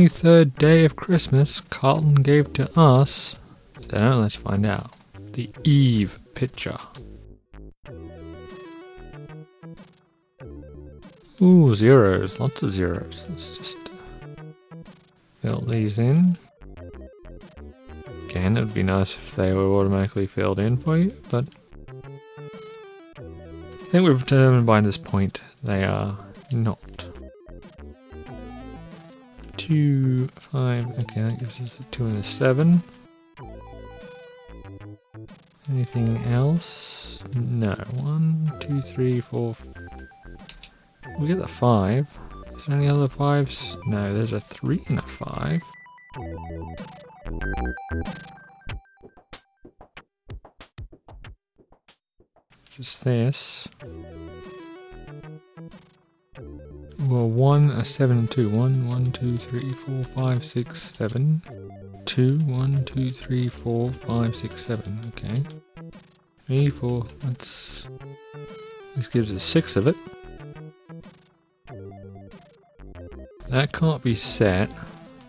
23rd day of Christmas Carleton gave to us. So let's find out. The Eve picture. Ooh, zeros. Lots of zeros. Let's just fill these in. Again, it would be nice if they were automatically filled in for you, but I think we've determined by this point they are not. Two, five, okay, that gives us a two and a seven. Anything else? No. One, two, three, four. We get the five. Is there any other fives? No, there's a three and a five. Just this. Well, one, a seven, and two. One, one, two, three, four, five, six, seven. Two, one, two, three, four, five, six, seven. Okay. Three, four. That's. This gives us six of it. That can't be set.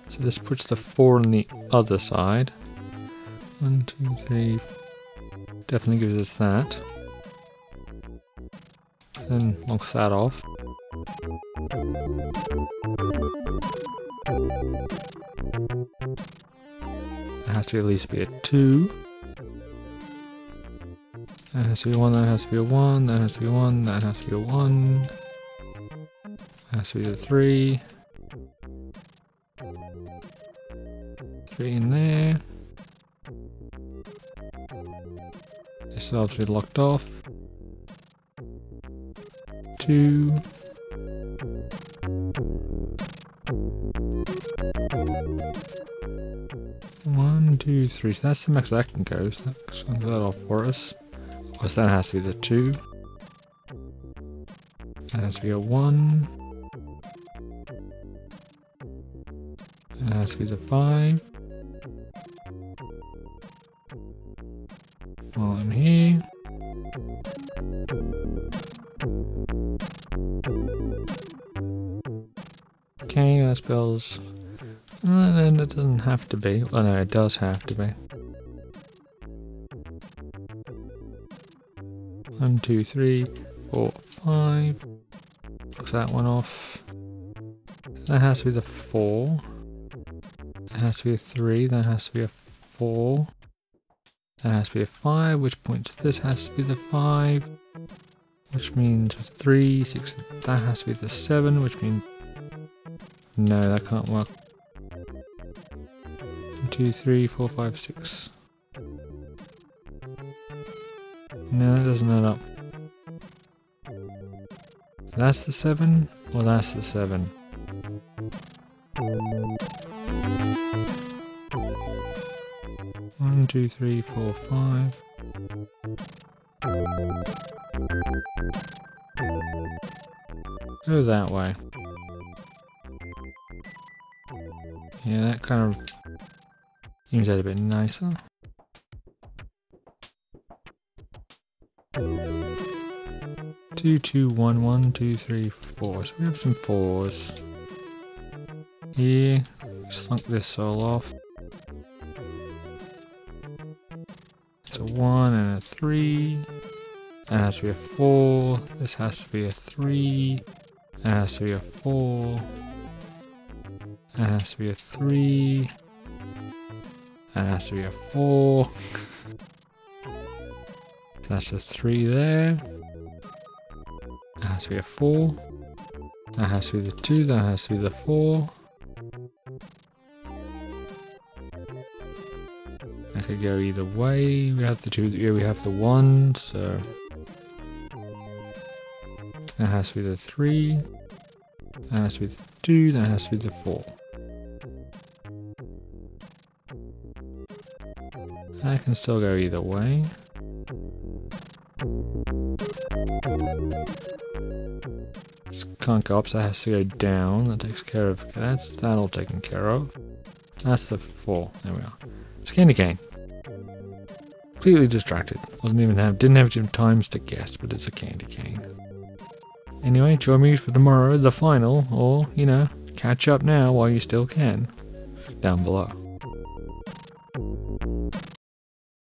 So this puts the four on the other side. One, two, three. Definitely gives us that. Then locks that off. It has to at least be a 2. That has to be a 1, that has to be a 1, that has to be a 1, that has to be a 1. That has to be a 3. 3 in there. This has to be locked off. 2. Two, three. So that's the max that can go. So that's that off for us. Of course, that has to be the two. That has to be a one. That has to be the five. While I'm here. Okay, that spells uh, then it doesn't have to be. Well, no, it does have to be. One, two, three, four, five. Looks that one off. That has to be the four. That has to be a three. That has to be a four. That has to be a five, which points this has to be the five. Which means three, six, that has to be the seven, which means no, that can't work two, three, four, five, six. No, that doesn't add up. That's the seven, or that's the seven. One, two, three, four, five. Go that way. Yeah, that kind of Seems that a bit nicer. Two, two, one, one, two, three, four. So we have some fours. Here, slunk this all off. It's a one and a three. That has to be a four. This has to be a three. That has to be a four. That has to be a three. That has to be a 4. That's a 3 there. That has to be a 4. That has to be the 2. That has to be the 4. That could go either way. We have the 2. Yeah, we have the 1. So. That has to be the 3. That has to be the 2. That has to be the 4. I can still go either way. Just can't go up, so that has to go down. That takes care of that's that all taken care of. That's the four. There we are. It's a candy cane. Completely distracted. Wasn't even have didn't have times to guess, but it's a candy cane. Anyway, join me for tomorrow, the final, or, you know, Catch up now while you still can, down below.